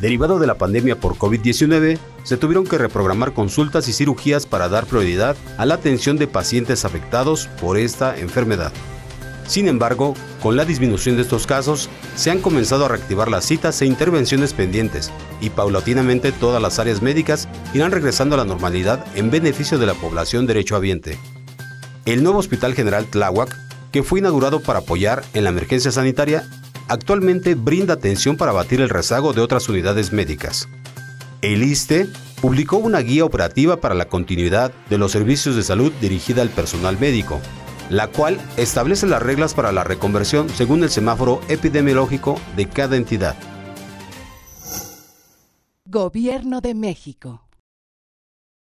Derivado de la pandemia por COVID-19, se tuvieron que reprogramar consultas y cirugías para dar prioridad a la atención de pacientes afectados por esta enfermedad. Sin embargo, con la disminución de estos casos, se han comenzado a reactivar las citas e intervenciones pendientes y paulatinamente todas las áreas médicas irán regresando a la normalidad en beneficio de la población derechohabiente. El nuevo Hospital General Tláhuac, que fue inaugurado para apoyar en la emergencia sanitaria, actualmente brinda atención para batir el rezago de otras unidades médicas. El ISTE publicó una guía operativa para la continuidad de los servicios de salud dirigida al personal médico, la cual establece las reglas para la reconversión según el semáforo epidemiológico de cada entidad. Gobierno de México.